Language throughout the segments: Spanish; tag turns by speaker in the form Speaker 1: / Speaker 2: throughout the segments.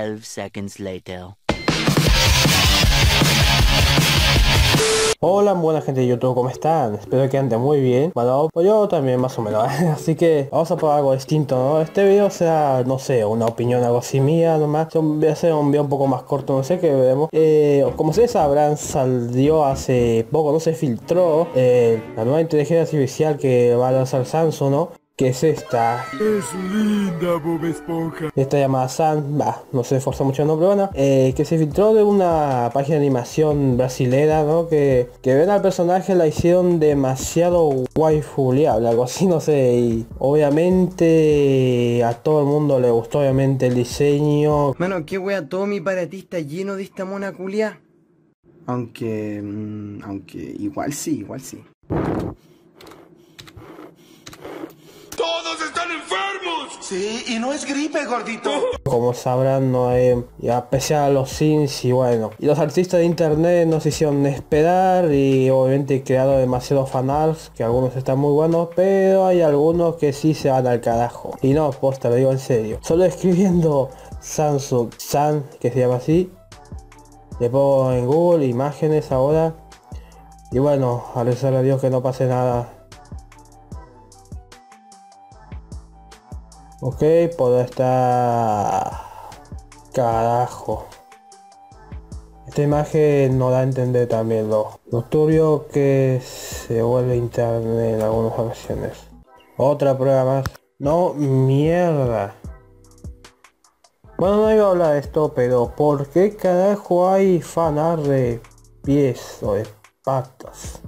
Speaker 1: 12 seconds later.
Speaker 2: Hola, buena gente de YouTube, ¿cómo están? Espero que anden muy bien. Bueno, pues yo también más o menos. así que vamos a probar algo distinto, ¿no? Este video sea, no sé, una opinión algo así mía nomás. Voy a hacer un video un poco más corto, no sé qué veremos. Eh, como ustedes sabrán, salió hace poco, no se filtró eh, la nueva inteligencia artificial que va a lanzar Samsung, ¿no? Que es esta.
Speaker 3: Es linda Bob Esponja.
Speaker 2: Esta llamada San, va, no se esforzó mucho el nombre, bueno, eh, que se filtró de una página de animación brasilera, ¿no? Que, que ven al personaje la hicieron demasiado waifuleable, algo así, no sé, y obviamente a todo el mundo le gustó obviamente el diseño.
Speaker 4: Mano, qué wea, todo mi para ti está lleno de esta mona culia. Aunque, mm, aunque, igual sí, igual sí.
Speaker 5: Sí, y no es gripe, gordito.
Speaker 2: Como sabrán, no hay, ya pese a los sims y bueno, y los artistas de internet nos hicieron esperar y obviamente creado demasiados fanarts, que algunos están muy buenos, pero hay algunos que sí se van al carajo. Y no, posta, lo digo en serio. Solo escribiendo Samsung San, que se llama así, le pongo en Google imágenes ahora. Y bueno, a rezar a Dios que no pase nada. Ok, puedo estar... Carajo. Esta imagen no da a entender también lo, lo turbio que se vuelve internet en algunas ocasiones. Otra prueba más. No, mierda. Bueno, no iba a hablar de esto, pero ¿por qué carajo hay fanart de pies o de patas?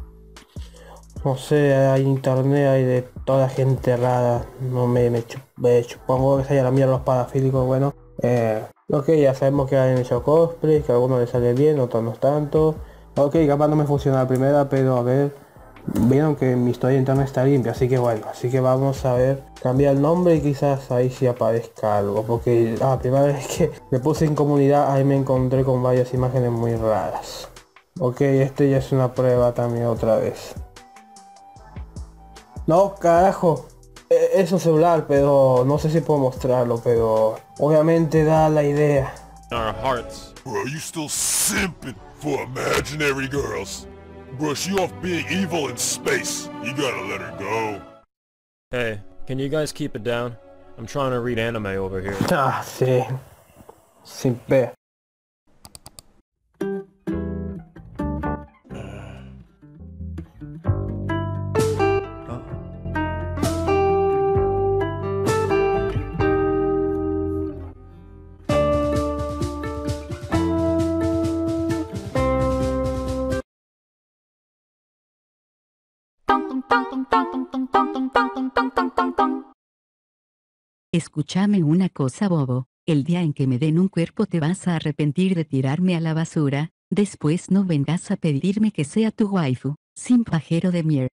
Speaker 2: No sé, hay internet, hay de toda gente rara. No me, me, chup- me supongo que se haya la mierda los parafílicos, bueno. Eh, ok, ya sabemos que han hecho cosplay, que a algunos les sale bien, otros no tanto. Ok, capaz no me funciona la primera, pero a ver. Vieron que mi historia de internet está limpia, así que bueno, así que vamos a ver, cambiar el nombre y quizás ahí sí aparezca algo, porque la primera vez que me puse en comunidad ahí me encontré con varias imágenes muy raras. Ok, este ya es una prueba también otra vez. No, carajo. E- Es un celular, pero no sé si puedo mostrarlo, pero obviamente da la idea.
Speaker 6: our hearts.
Speaker 3: Bro, you still simping for imaginary girls. Bro, she off being evil in space. You gotta let her go.
Speaker 6: Hey, can you guys keep it down? I'm trying to read anime over here.
Speaker 2: Ah, sí. Sin P.
Speaker 7: Escúchame una cosa, bobo. El día en que me den un cuerpo te vas a arrepentir de tirarme a la basura. Después no vengas a pedirme que sea tu waifu. Sin pajero de mierda.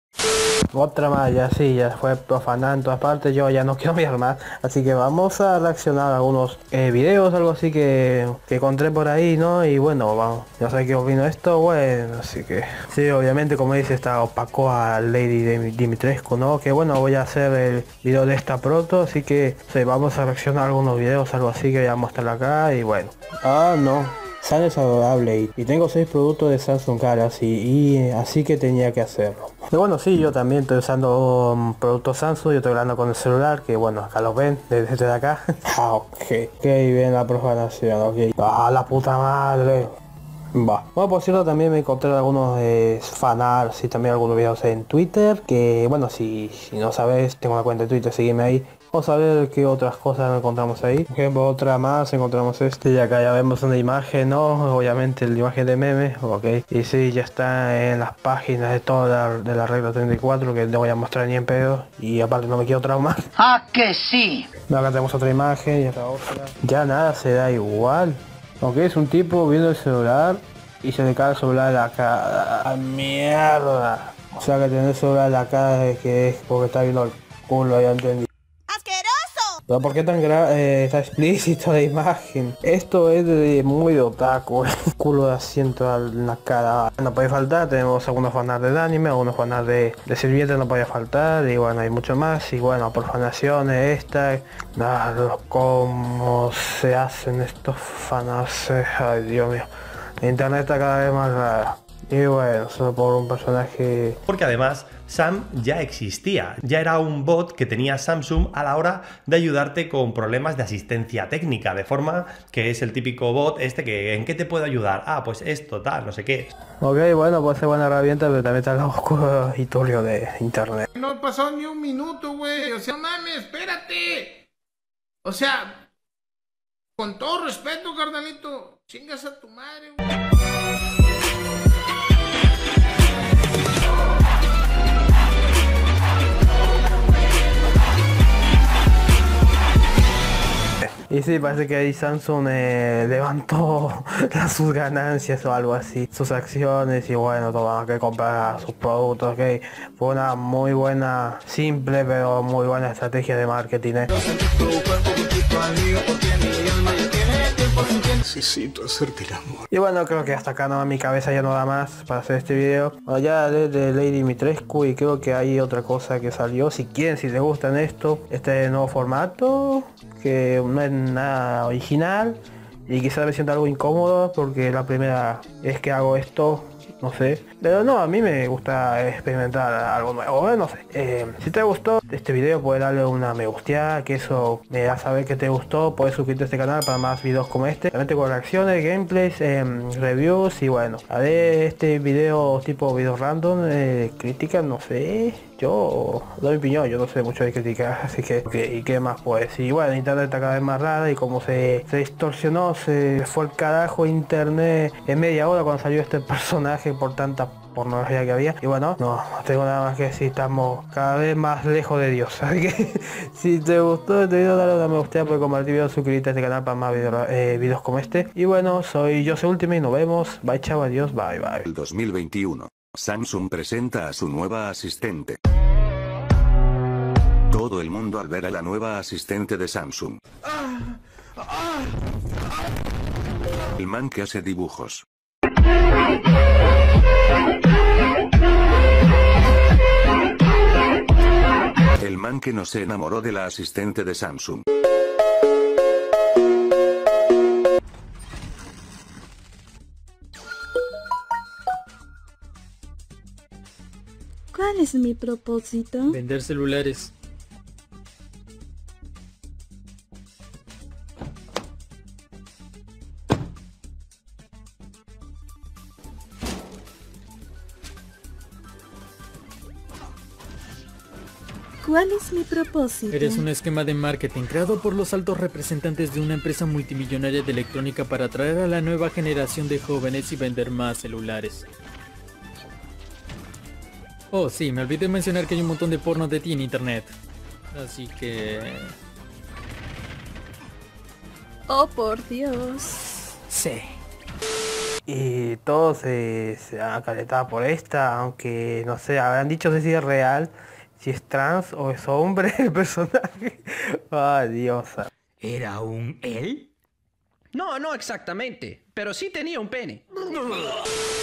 Speaker 2: Otra más, ya sí, ya fue profanada en todas partes, yo ya no quiero mirar más. Así que vamos a reaccionar a algunos eh, videos, algo así que, que encontré por ahí, ¿no? Y bueno, vamos, ya sé qué opino de esto, bueno, así que... Sí, obviamente, como dice, está opaco a Lady Dim- Dimitrescu, ¿no? Que bueno, voy a hacer el video de esta pronto, así que sí, vamos a reaccionar a algunos videos, algo así que voy a mostrar acá y bueno. Ah, no. Sam es adorable y, y tengo seis productos de Samsung Galaxy y eh, así que tenía que hacerlo. Y bueno, sí, yo también estoy usando um, productos Samsung, yo estoy hablando con el celular, que bueno, acá los ven, desde desde acá. ah, ok. Ok, bien la profanación, ok. Ah, la puta madre. Va. Bueno, por cierto, también me encontré algunos eh, fanarts y también algunos videos en Twitter, que bueno, si, si no sabes, tengo una cuenta de Twitter, sígueme ahí. Vamos a ver qué otras cosas encontramos ahí. Por ejemplo, otra más, encontramos este y acá ya vemos una imagen, ¿no? Obviamente la imagen de meme, ok. Y sí, ya está en las páginas de toda la, de la regla 34 que no voy a mostrar ni en pedo. Y aparte no me quiero traumar.
Speaker 5: Ah, que sí.
Speaker 2: Acá tenemos otra imagen y esta otra. Ya nada se da igual. Ok, es un tipo viendo el celular y se le cae el celular en la cara. ¡Ah, ¡Mierda! O sea que tener el celular en la cara es que es porque está viendo el culo, ya entendí. Pero ¿por qué tan eh, está explícito la imagen? Esto es de muy de otaku, culo de asiento en la cara. No puede faltar, tenemos algunos fanarts de anime, algunos fanarts de, de no puede faltar, y bueno, hay mucho más. Y bueno, por fanaciones esta, nada, cómo se hacen estos fanarts, ay Dios mío. Internet está cada vez más rara. Y bueno, solo por un personaje
Speaker 1: Porque además Sam ya existía, ya era un bot que tenía Samsung a la hora de ayudarte con problemas de asistencia técnica, de forma que es el típico bot este que ¿en qué te puedo ayudar? Ah, pues esto, tal, no sé qué.
Speaker 2: Ok, bueno, puede ser buena herramienta, pero también está el oscuro y turbio de internet.
Speaker 8: No pasó ni un minuto, güey. O sea, no mames, espérate. O sea, con todo respeto, carnalito, chingas a tu madre, güey.
Speaker 2: Y sí, parece que ahí Samsung eh, levantó sus ganancias o algo así, sus acciones y bueno, tuvieron que comprar sus productos, ok. Fue una muy buena, simple pero muy buena estrategia de marketing. eh.
Speaker 3: Necesito hacerte el amor.
Speaker 2: Y bueno, creo que hasta acá no, mi cabeza ya no da más para hacer este video. Ya hablé de Lady Mitrescu y creo que hay otra cosa que salió. Si quieren, si les gustan esto, este nuevo formato, que no es nada original. Y quizás me sienta algo incómodo porque la primera es que hago esto, no sé. Pero no, a mí me gusta experimentar algo nuevo, eh, no sé. Eh, si te gustó este video, puedes darle una me gusteada, que eso me da saber que te gustó. Puedes suscribirte a este canal para más videos como este. También tengo reacciones, gameplays, em, reviews y bueno. Haré este video tipo video random, eh, críticas, no sé. Yo doy mi opinión, yo no sé mucho de crítica, así que, ok, ¿y qué más pues? Y bueno, internet está cada vez más rara y como se, se distorsionó, se fue el carajo internet en media hora cuando salió este personaje por tanta pornografía que había. Y bueno, no, tengo nada más que decir, estamos cada vez más lejos de Dios. Así que si te gustó este video, dale una me gusta, puedes compartir video, suscribirte a este canal para más video- eh, videos como este. Y bueno, soy yo soy Ultimate, nos vemos. Bye chao, adiós, bye bye.
Speaker 9: El 2021. Samsung presenta a su nueva asistente. Todo el mundo al ver a la nueva asistente de Samsung. El man que hace dibujos. El man que no se enamoró de la asistente de Samsung.
Speaker 10: ¿Cuál es mi propósito?
Speaker 11: Vender celulares.
Speaker 10: ¿Cuál es mi propósito?
Speaker 11: Eres un esquema de marketing creado por los altos representantes de una empresa multimillonaria de electrónica para atraer a la nueva generación de jóvenes y vender más celulares. Oh, sí, me olvidé mencionar que hay un montón de porno de ti en internet. Así que...
Speaker 10: Oh, por Dios.
Speaker 11: Sí.
Speaker 2: Y todos se, se han calentado por esta, aunque no sé, habrán dicho si es real, si es trans o es hombre el personaje. Ay, Dios.
Speaker 12: ¿Era un él? No, no exactamente, pero sí tenía un pene.